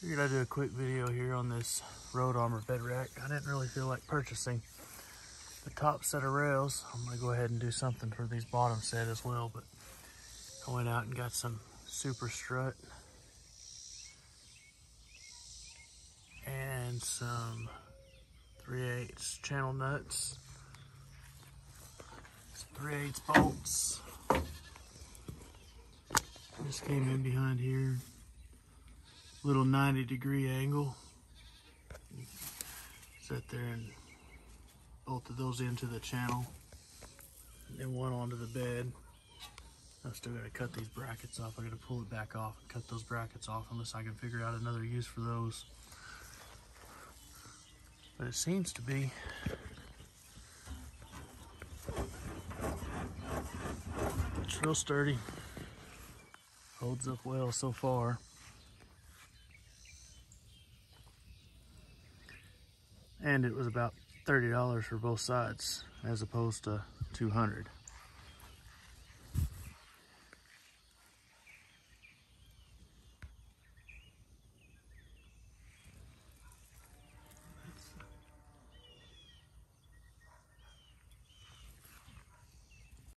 Figured I'd do a quick video here on this Road Armor bed rack. I didn't really feel like purchasing the top set of rails. I'm gonna go ahead and do something for these bottom set as well, but I went out and got some super strut and some 3 8 channel nuts, some 3 8 bolts. Just came in behind here, little 90 degree angle. Set there and bolted those into the channel and then one onto the bed. I'm still gotta cut these brackets off. I gotta pull it back off and cut those brackets off unless I can figure out another use for those. But it seems to be it's real sturdy. Holds up well so far. And it was about $30 for both sides as opposed to 200